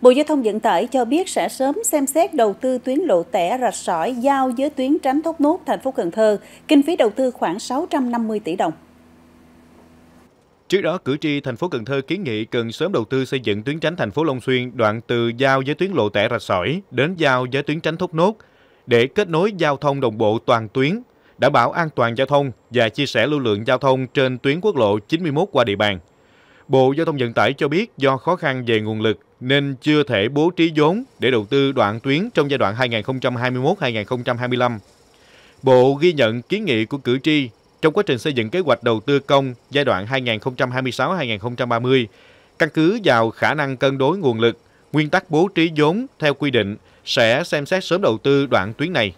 Bộ Giao thông Vận tải cho biết sẽ sớm xem xét đầu tư tuyến lộ tẻ rạch sỏi giao với tuyến tránh thốt nốt thành phố Cần Thơ, kinh phí đầu tư khoảng 650 tỷ đồng. Trước đó, cử tri thành phố Cần Thơ kiến nghị cần sớm đầu tư xây dựng tuyến tránh thành phố Long Xuyên đoạn từ giao với tuyến lộ tẻ rạch sỏi đến giao với tuyến tránh thốt nốt để kết nối giao thông đồng bộ toàn tuyến, đảm bảo an toàn giao thông và chia sẻ lưu lượng giao thông trên tuyến quốc lộ 91 qua địa bàn. Bộ Giao thông Vận tải cho biết do khó khăn về nguồn lực nên chưa thể bố trí vốn để đầu tư đoạn tuyến trong giai đoạn 2021-2025. Bộ ghi nhận kiến nghị của cử tri trong quá trình xây dựng kế hoạch đầu tư công giai đoạn 2026-2030, căn cứ vào khả năng cân đối nguồn lực, nguyên tắc bố trí vốn theo quy định sẽ xem xét sớm đầu tư đoạn tuyến này.